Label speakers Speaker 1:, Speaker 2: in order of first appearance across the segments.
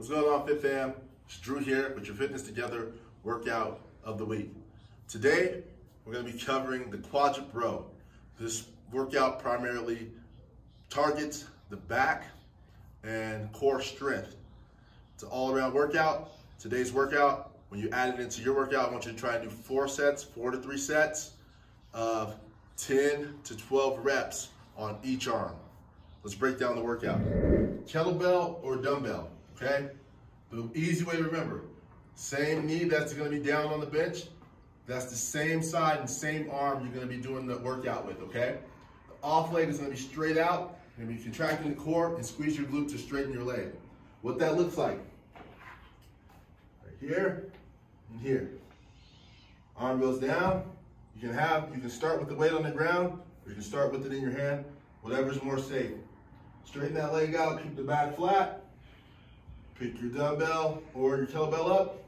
Speaker 1: What's going on, Fit Fam? It's Drew here with your Fitness Together workout of the week. Today, we're going to be covering the quadruped row. This workout primarily targets the back and core strength. It's an all-around workout. Today's workout, when you add it into your workout, I want you to try and do four sets, four to three sets of 10 to 12 reps on each arm. Let's break down the workout. Kettlebell or dumbbell, okay? The easy way to remember, same knee that's gonna be down on the bench, that's the same side and same arm you're gonna be doing the workout with, okay? The off leg is gonna be straight out, you're gonna be contracting the core and squeeze your glute to straighten your leg. What that looks like, right here and here. Arm goes down, you can have, you can start with the weight on the ground, or you can start with it in your hand, whatever's more safe. Straighten that leg out, keep the back flat. Pick your dumbbell or your kettlebell up.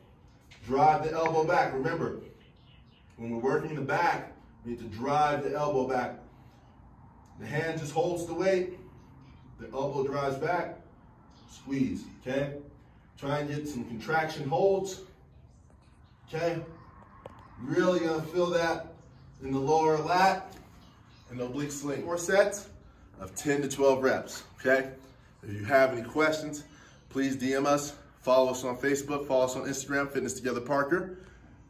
Speaker 1: Drive the elbow back. Remember, when we're working the back, we need to drive the elbow back. The hand just holds the weight. The elbow drives back. Squeeze, okay? Try and get some contraction holds, okay? Really gonna feel that in the lower lat and the oblique sling. Four sets of 10 to 12 reps, okay? If you have any questions, please DM us, follow us on Facebook, follow us on Instagram, Fitness Together Parker,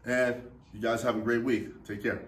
Speaker 1: and you guys have a great week. Take care.